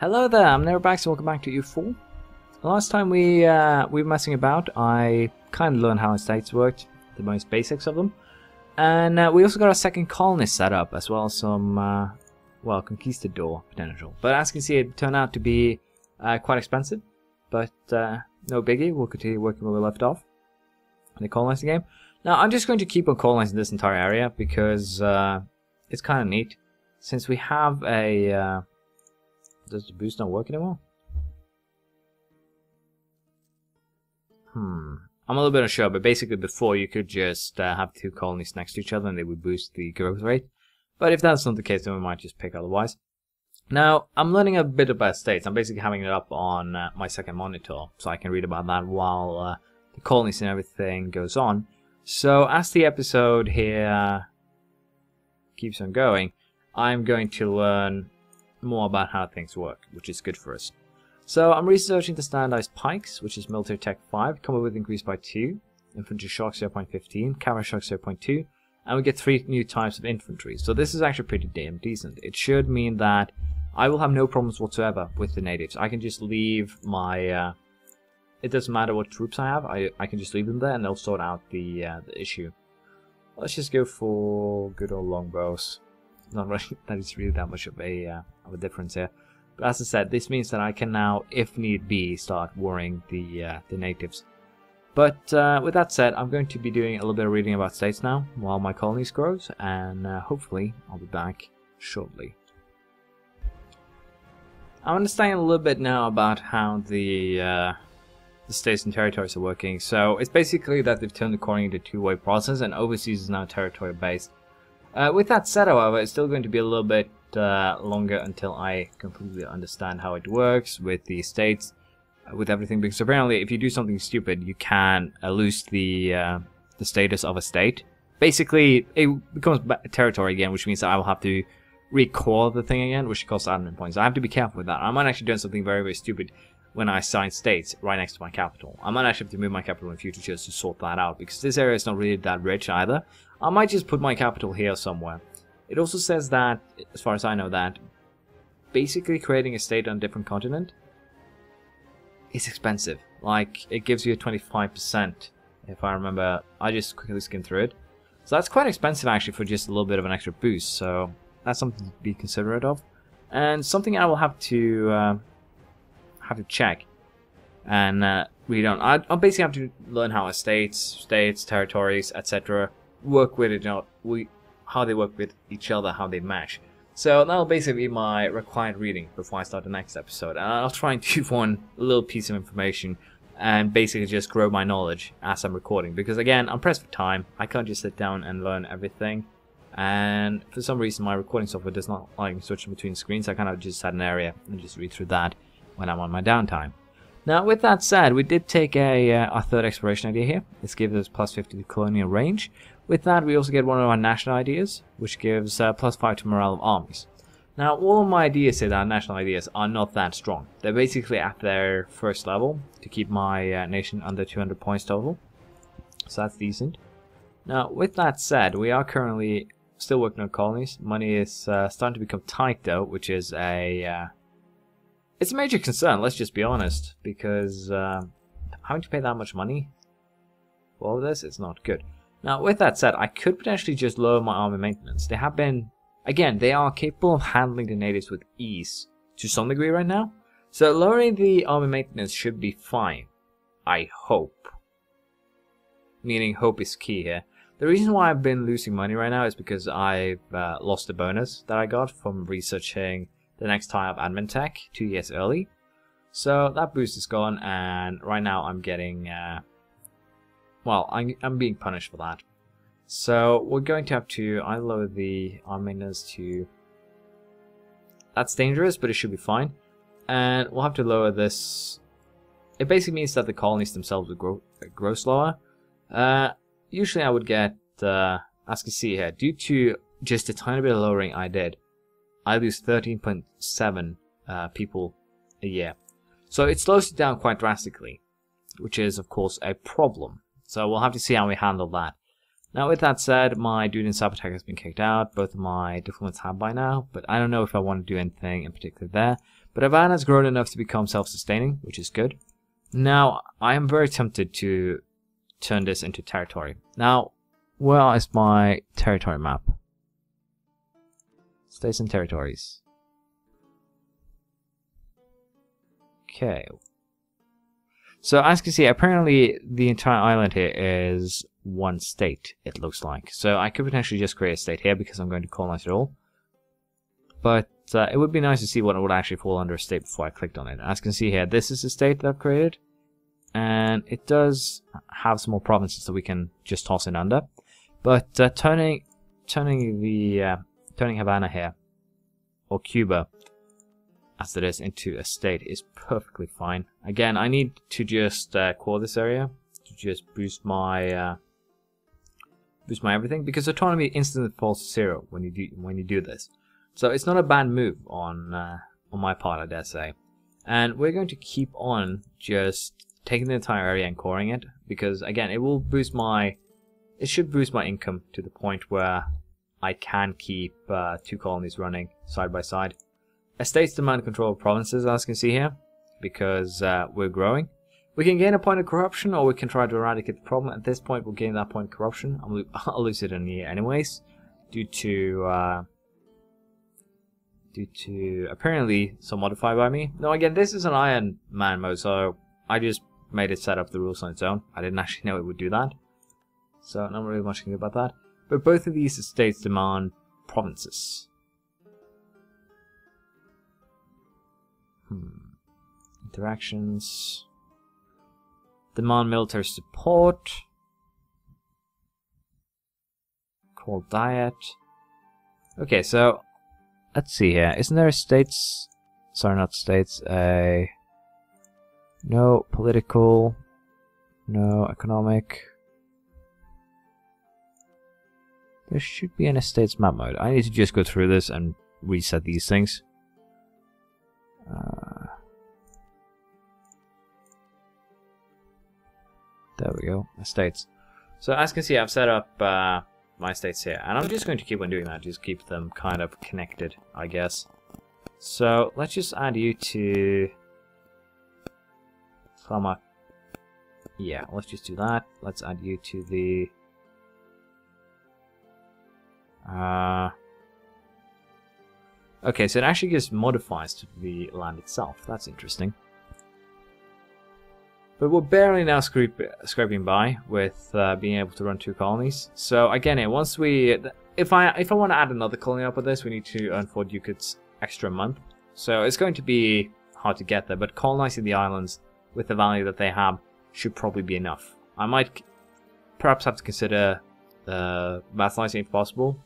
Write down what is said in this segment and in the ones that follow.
Hello there, I'm Nerobax and welcome back to EU4. The last time we uh, we were messing about, I kind of learned how estates worked, the most basics of them. And uh, we also got a second colony set up, as well as some, uh, well, conquistador potential. But as you can see, it turned out to be uh, quite expensive. But uh, no biggie, we'll continue working where we left off in the colonizing game. Now, I'm just going to keep on colonizing this entire area because uh, it's kind of neat. Since we have a does the boost not work anymore? Hmm. I'm a little bit unsure, but basically before you could just uh, have two colonies next to each other and they would boost the growth rate. But if that's not the case, then we might just pick otherwise. Now, I'm learning a bit about states. I'm basically having it up on uh, my second monitor, so I can read about that while uh, the colonies and everything goes on. So as the episode here keeps on going, I'm going to learn more about how things work, which is good for us. So I'm researching the standardized pikes, which is military tech 5, come up with increased by 2, infantry shock 0.15, cavalry shock 0.2, and we get 3 new types of infantry. So this is actually pretty damn decent. It should mean that I will have no problems whatsoever with the natives. I can just leave my... Uh, it doesn't matter what troops I have, I, I can just leave them there and they'll sort out the, uh, the issue. Let's just go for good old longbows. Not really, that is really that much of a... Uh, of a difference here. But as I said, this means that I can now, if need be, start worrying the, uh, the natives. But uh, with that said, I'm going to be doing a little bit of reading about states now while my colonies grows, and uh, hopefully I'll be back shortly. I'm understanding a little bit now about how the uh, the states and territories are working. So it's basically that they've turned the corner into a two-way process, and overseas is now territory based. Uh, with that said, however, it's still going to be a little bit uh, longer until I completely understand how it works with the states, uh, with everything. Because apparently, if you do something stupid, you can uh, lose the uh, the status of a state. Basically, it becomes territory again, which means that I will have to recall the thing again, which costs admin points. I have to be careful with that. I might actually do something very, very stupid when I assign states right next to my capital. I might actually have to move my capital in the future just to sort that out, because this area is not really that rich either. I might just put my capital here somewhere. It also says that, as far as I know, that basically creating a state on a different continent is expensive. Like, it gives you a 25%, if I remember. I just quickly skimmed through it. So that's quite expensive, actually, for just a little bit of an extra boost. So that's something to be considerate of. And something I will have to uh, have to check and uh, read on. I, will basically have to learn how estates, states, territories, etc. work with it. You know, we how they work with each other, how they mesh. So that'll basically be my required reading before I start the next episode. And I'll try and do one little piece of information and basically just grow my knowledge as I'm recording. Because again, I'm pressed for time. I can't just sit down and learn everything. And for some reason, my recording software does not like switching between screens. I kind of just set an area and just read through that when I'm on my downtime. Now, with that said, we did take a uh, our third exploration idea here. This gives us plus 50 to colonial range. With that, we also get one of our national ideas, which gives uh, plus 5 to morale of armies. Now, all of my ideas here, our national ideas, are not that strong. They're basically at their first level to keep my uh, nation under 200 points total. So that's decent. Now, with that said, we are currently still working on colonies. Money is uh, starting to become tight, though, which is a uh, it's a major concern. Let's just be honest, because uh, having to pay that much money for all of this, it's not good. Now, with that said, I could potentially just lower my army maintenance. They have been, again, they are capable of handling the natives with ease to some degree right now. So lowering the army maintenance should be fine. I hope. Meaning hope is key here. The reason why I've been losing money right now is because I've uh, lost a bonus that I got from researching the next type of admin tech two years early. So that boost is gone and right now I'm getting uh, well, I'm, I'm being punished for that. So we're going to have to I lower the arm maintenance to... That's dangerous, but it should be fine. And we'll have to lower this... It basically means that the colonies themselves will grow, grow slower. Uh, usually I would get, uh, as you can see here, due to just a tiny bit of lowering I did, I lose 13.7 uh, people a year. So it slows it down quite drastically, which is of course a problem. So we'll have to see how we handle that. Now, with that said, my dude in Sabotag has been kicked out. Both of my diplomats have by now, but I don't know if I want to do anything in particular there. But Havana's grown enough to become self-sustaining, which is good. Now, I am very tempted to turn this into territory. Now, where is my territory map? States and territories. Okay. So as you can see, apparently the entire island here is one state, it looks like. So I could potentially just create a state here because I'm going to colonize it all. But uh, it would be nice to see what would actually fall under a state before I clicked on it. As you can see here, this is the state that I've created. And it does have some more provinces that we can just toss in under. But uh, turning turning the uh, turning Havana here, or Cuba, as it is, into a state is perfectly fine. Again, I need to just uh, core this area to just boost my uh, boost my everything because autonomy instantly falls to zero when you do when you do this. So it's not a bad move on uh, on my part, I dare say. And we're going to keep on just taking the entire area and coring it because again, it will boost my it should boost my income to the point where I can keep uh, two colonies running side by side. Estates demand control of provinces, as you can see here, because uh, we're growing. We can gain a point of corruption, or we can try to eradicate the problem. At this point, we'll gain that point of corruption. I'll lose it in year anyways, due to uh, due to apparently some modified by me. No, again, this is an Iron Man mode, so I just made it set up the rules on its own. I didn't actually know it would do that, so not really much to do about that. But both of these estates demand provinces. Hmm. Interactions. Demand military support. Call diet. Okay, so let's see here. Isn't there a states? Sorry, not states. A no political, no economic. There should be an estates map mode. I need to just go through this and reset these things. Uh, there we go, estates. So as you can see, I've set up uh, my estates here, and I'm just going to keep on doing that, just keep them kind of connected, I guess. So let's just add you to Sama. Yeah, let's just do that. Let's add you to the uh, okay, so it actually gives modifiers to the land itself. That's interesting. But we're barely now scraping by with uh, being able to run two colonies. So again, once we, if I if I want to add another colony up with this, we need to earn four ducats extra a month. So it's going to be hard to get there. But colonizing the islands with the value that they have should probably be enough. I might perhaps have to consider uh, vassalizing if possible,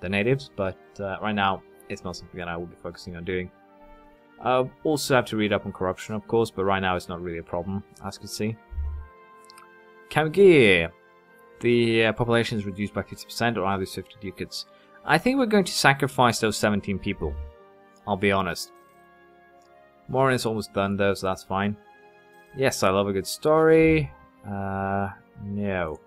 the natives, but uh, right now it's not something that I will be focusing on doing. I also have to read up on corruption, of course, but right now it's not really a problem, as you can see. Kamgir. The uh, population is reduced by 50% or either 50 ducats. I think we're going to sacrifice those 17 people. I'll be honest. Morin is almost done though, so that's fine. Yes, I love a good story. Uh, no.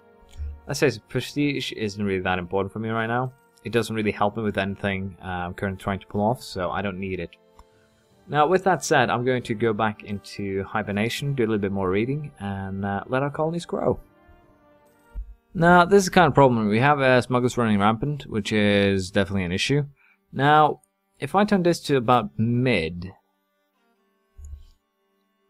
Let's say prestige isn't really that important for me right now. It doesn't really help me with anything uh, I'm currently trying to pull off, so I don't need it. Now, with that said, I'm going to go back into hibernation, do a little bit more reading, and uh, let our colonies grow. Now, this is kind of problem. We have uh, smugglers running rampant, which is definitely an issue. Now, if I turn this to about mid,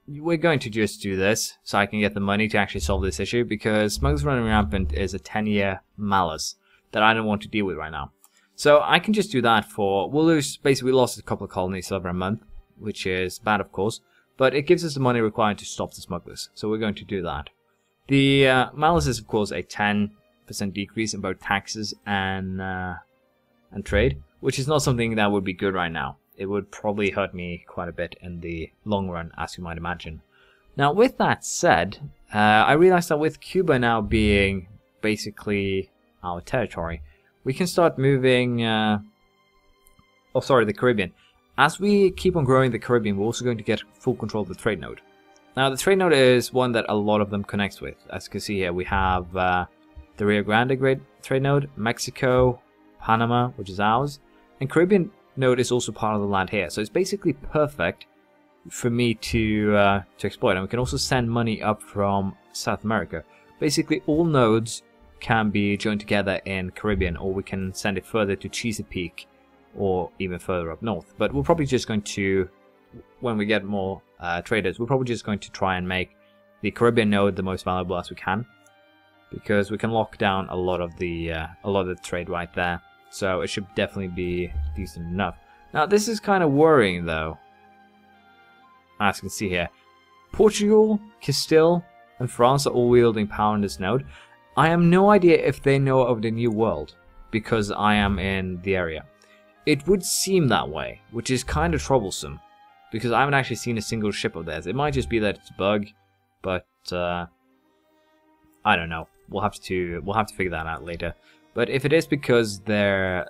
we're going to just do this so I can get the money to actually solve this issue because smugglers running rampant is a 10 year malus that I don't want to deal with right now. So I can just do that for, we'll lose, basically we lost a couple of colonies over a month, which is bad of course, but it gives us the money required to stop the smugglers, so we're going to do that. The uh, malus is of course a 10% decrease in both taxes and, uh, and trade, which is not something that would be good right now. It would probably hurt me quite a bit in the long run, as you might imagine. Now, with that said, uh, I realized that with Cuba now being basically our territory, we can start moving. Uh, oh, sorry, the Caribbean. As we keep on growing the Caribbean, we're also going to get full control of the trade node. Now, the trade node is one that a lot of them connects with. As you can see here, we have uh, the Rio Grande trade node, Mexico, Panama, which is ours, and Caribbean node is also part of the land here. So it's basically perfect for me to uh, to exploit. And we can also send money up from South America. Basically, all nodes can be joined together in Caribbean, or we can send it further to Chesapeake, or even further up north. But we're probably just going to, when we get more uh, traders, we're probably just going to try and make the Caribbean node the most valuable as we can, because we can lock down a lot of the uh, a lot of the trade right there. So it should definitely be decent enough. Now this is kind of worrying though, as you can see here. Portugal, Castile, and France are all wielding power in this node. I have no idea if they know of the New World, because I am in the area. It would seem that way, which is kind of troublesome, because I haven't actually seen a single ship of theirs. It might just be that it's a bug, but uh, I don't know. We'll have to we'll have to figure that out later. But if it is because they're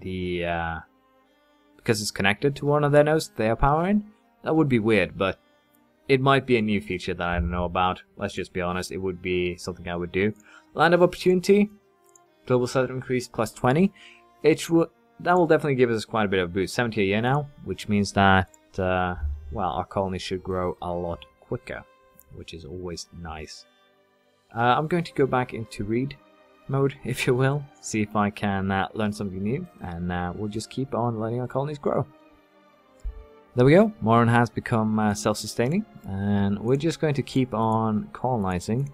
the uh, because it's connected to one of their nodes they are powering, that would be weird. But it might be a new feature that I don't know about. Let's just be honest. It would be something I would do. Land of opportunity, global settlement increase plus 20. It will that will definitely give us quite a bit of boost. 70 a year now, which means that uh, well our colony should grow a lot quicker which is always nice. Uh, I'm going to go back into read mode, if you will, see if I can uh, learn something new, and uh, we'll just keep on letting our colonies grow. There we go, Moron has become uh, self-sustaining, and we're just going to keep on colonizing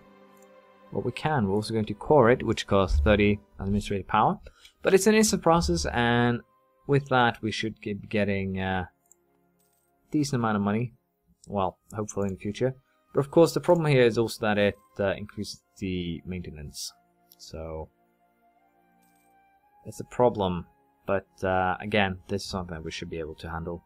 what we can. We're also going to core it, which costs 30 administrative power, but it's an instant process, and with that we should be getting a decent amount of money, well, hopefully in the future. But of course, the problem here is also that it uh, increases the maintenance. So, it's a problem. But uh, again, this is something we should be able to handle.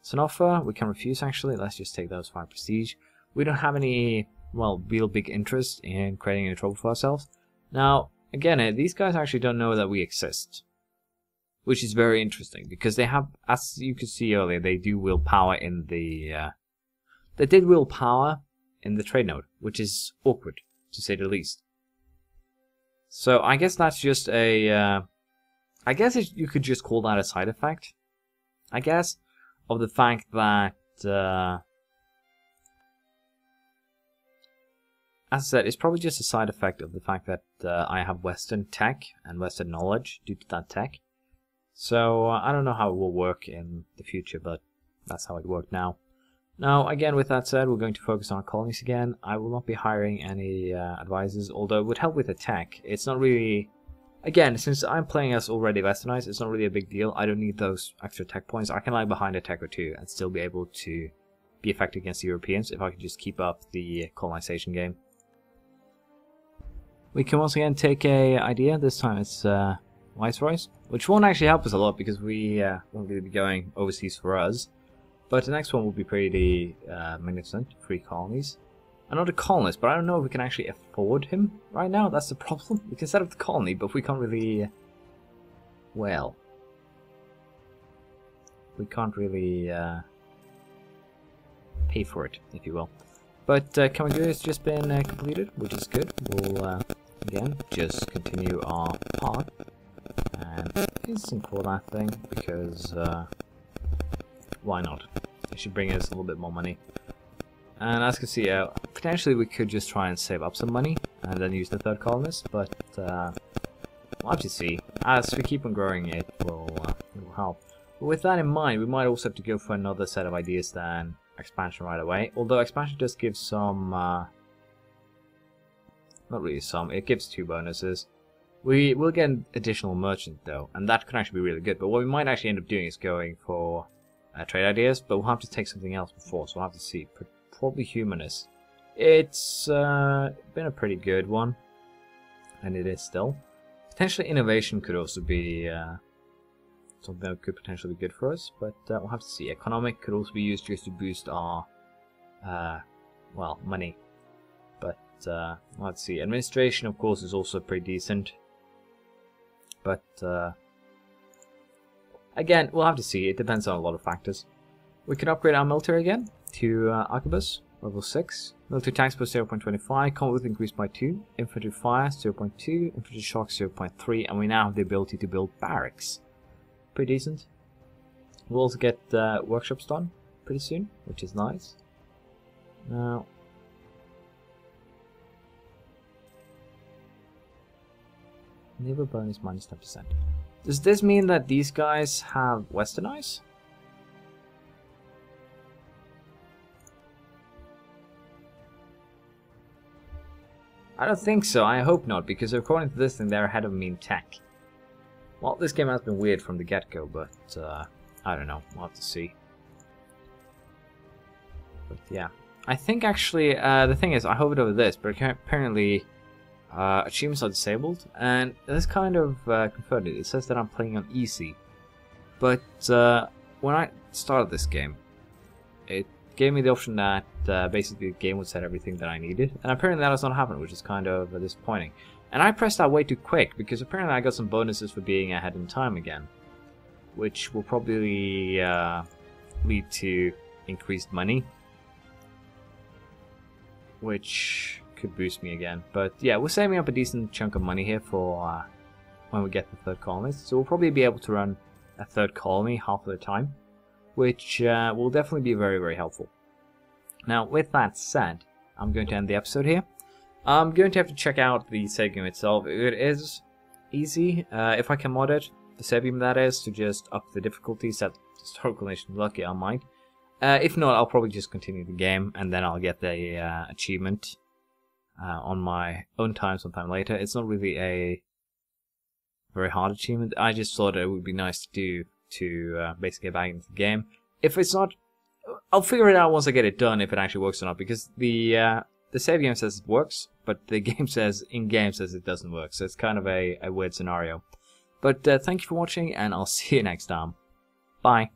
It's an offer. We can refuse, actually. Let's just take those 5 prestige. We don't have any, well, real big interest in creating any trouble for ourselves. Now, again, uh, these guys actually don't know that we exist. Which is very interesting, because they have, as you could see earlier, they do wield power in the... Uh, they did wield power in the trade node, which is awkward, to say the least. So I guess that's just a... Uh, I guess it, you could just call that a side effect, I guess, of the fact that... Uh, as I said, it's probably just a side effect of the fact that uh, I have Western tech and Western knowledge due to that tech. So uh, I don't know how it will work in the future, but that's how it worked now. Now, again, with that said, we're going to focus on colonies again. I will not be hiring any uh, advisors, although it would help with attack. It's not really... Again, since I'm playing as already westernized, it's not really a big deal. I don't need those extra tech points. I can lag behind a tech or two and still be able to be effective against the Europeans if I can just keep up the colonization game. We can once again take a idea. This time it's uh, Viceroys, which won't actually help us a lot because we uh, won't really be going overseas for us. But the next one will be pretty uh, magnificent. Free colonies. Another colonist, but I don't know if we can actually afford him right now. That's the problem. We can set up the colony, but we can't really... Well... We can't really uh, pay for it, if you will. But uh, Kamigu has just been uh, completed, which is good. We'll, uh, again, just continue our path. And instant call that thing, because... Uh, why not? It should bring us a little bit more money. And as you can see, uh, potentially we could just try and save up some money and then use the third colonist, but uh, we'll have to see. As we keep on growing, it will, uh, it will help. But with that in mind, we might also have to go for another set of ideas than expansion right away. Although expansion does give some... Not really some, it gives two bonuses. We will get an additional merchant though, and that could actually be really good. But what we might actually end up doing is going for uh, trade ideas, but we'll have to take something else before, so we'll have to see. Probably Humanist. It's uh, been a pretty good one, and it is still. Potentially innovation could also be uh, something that could potentially be good for us, but uh, we'll have to see. Economic could also be used just to boost our, uh, well, money. Uh, let's see. Administration, of course, is also pretty decent. But uh, Again, we'll have to see. It depends on a lot of factors. We can upgrade our military again to uh, Arquebus, Level 6. Military tanks per plus 0.25, combat increased by 2, infantry fire 0.2, infantry shock 0.3, and we now have the ability to build barracks. Pretty decent. We'll also get uh, workshops done pretty soon, which is nice. Now, Naval bonus minus 10%. Does this mean that these guys have western eyes? I don't think so, I hope not, because according to this thing they're ahead of me in tech. Well, this game has been weird from the get-go, but uh, I don't know, we'll have to see. But yeah. I think actually, uh, the thing is, I hovered over this, but apparently uh, achievements are disabled, and this kind of uh, confirmed it. It says that I'm playing on easy. But uh, when I started this game, it gave me the option that uh, basically the game would set everything that I needed, and apparently that has not happened, which is kind of disappointing. And I pressed that way too quick, because apparently I got some bonuses for being ahead in time again, which will probably uh, lead to increased money, which could boost me again. But yeah, we're saving up a decent chunk of money here for uh, when we get the third colony, so we'll probably be able to run a third colony half of the time, which uh, will definitely be very, very helpful. Now, with that said, I'm going to end the episode here. I'm going to have to check out the save itself. It is easy, uh, if I can mod it, the save that is, to just up the difficulty, set historical nation lucky, I might. Uh, if not, I'll probably just continue the game, and then I'll get the uh, achievement uh, on my own time sometime later. It's not really a very hard achievement. I just thought it would be nice to do to uh, basically get back into the game. If it's not, I'll figure it out once I get it done if it actually works or not. Because the uh, the save game says it works, but the game says in game says it doesn't work. So it's kind of a, a weird scenario. But uh, thank you for watching, and I'll see you next time. Bye.